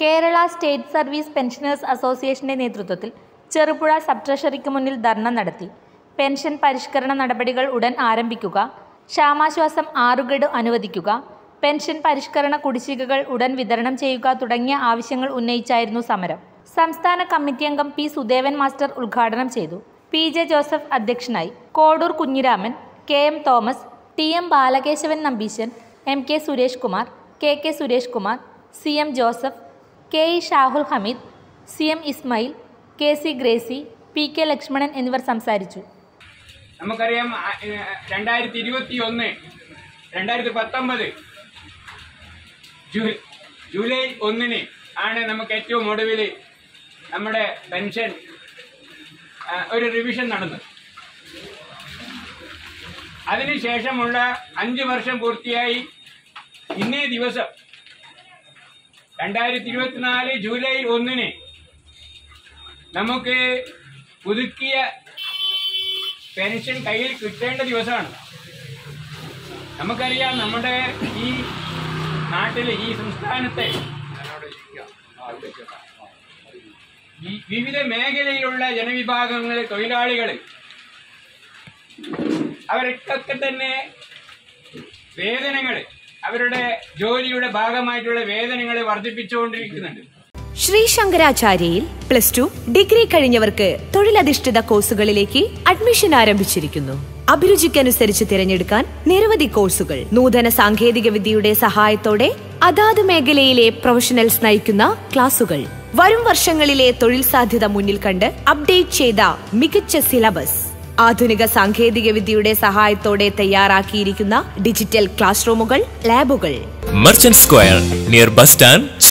Kerala state service pensioners അസോസിയേഷന്റെ നേതൃത്വത്തിൽ Cherupuzha sub ട്രഷറിക്ക് മുന്നിൽ ധർണ നടത്തി. പെൻഷൻ പരിഷ്കരണ നടപടികൾ ഉടൻ ആരംഭിക്കുക. ക്ഷാമാശ്വാസം ആറുകേട് അനുവദിക്കുക. പെൻഷൻ പരിഷ്കരണ കുടിശ്ശികകൾ ഉടൻ വിതരണം ചെയ്യുക തുടങ്ങിയ ആവശ്യങ്ങൾ ഉന്നയിച്ചായിരുന്നു സമരം. സംസ്ഥാന കമ്മിറ്റി അംഗം പി സുദേവൻ മാസ്റ്റർ ഉദ്ഘാടനം ചെയ്തു. പി ജെ ജോസഫ് അധ്യക്ഷനായി Kodoor Kunhiraman K M Thomas T M Balakesavan Nambeesan M K Suresh Kumar K K Suresh Kumar C M Joseph K E Shahul Hameed C M Ismail K C Gracy P K Lakshmanan എന്നിവർ സംസാരിച്ചു. നമുക്കറിയാം രണ്ടായിരത്തി ഇരുപത്തി ഒന്ന് രണ്ടായിരത്തി പത്തൊമ്പത് July ഒന്നിന് ആണ് നമുക്ക് ഏറ്റവും ഒടുവിൽ നമ്മുടെ പെൻഷൻ ഒരു റിവിഷൻ നടന്നത്. അതിനുശേഷമുള്ള അഞ്ച് വർഷം പൂർത്തിയായി. ഇന്നേ ദിവസം രണ്ടായിരത്തി ഇരുപത്തിനാല് ജൂലൈ ഒന്നിന് നമുക്ക് പുതുക്കിയ പെൻഷൻ കയ്യിൽ കിട്ടേണ്ട ദിവസമാണ്. നമുക്കറിയാം നമ്മുടെ ഈ നാട്ടിൽ ഈ സംസ്ഥാനത്തെ വിവിധ മേഖലയിലുള്ള ജനവിഭാഗങ്ങൾ തൊഴിലാളികൾ അവരൊക്കെ തന്നെ വേതനങ്ങൾ അവരുടെ ജോലിയുടെ ഭാഗമായിട്ടുള്ള വേതനങ്ങൾ വർദ്ധിപ്പിച്ചുകൊണ്ടിരിക്കുന്നുണ്ട്. ശ്രീ ശങ്കരാചാര്യയിൽ പ്ലസ് ടു ഡിഗ്രി കഴിഞ്ഞവർക്ക് തൊഴിലധിഷ്ഠിത കോഴ്സുകളിലേക്ക് അഡ്മിഷൻ ആരംഭിച്ചിരിക്കുന്നു. അഭിരുചിക്കനുസരിച്ച് തിരഞ്ഞെടുക്കാൻ നിരവധി കോഴ്സുകൾ. നൂതന സാങ്കേതിക വിദ്യയുടെ സഹായത്തോടെ അതാത് മേഖലയിലെ പ്രൊഫഷണൽസ് നയിക്കുന്ന ക്ലാസുകൾ. വരും വർഷങ്ങളിലെ തൊഴിൽ സാധ്യത മുന്നിൽ കണ്ട് അപ്ഡേറ്റ് ചെയ്ത മികച്ച സിലബസ്. ആധുനിക സാങ്കേതിക വിദ്യയുടെ സഹായത്തോടെ തയ്യാറാക്കിയിരിക്കുന്ന ഡിജിറ്റൽ ക്ലാസ് റൂമുകൾ ലാബുകൾ. Merchant square near bus stand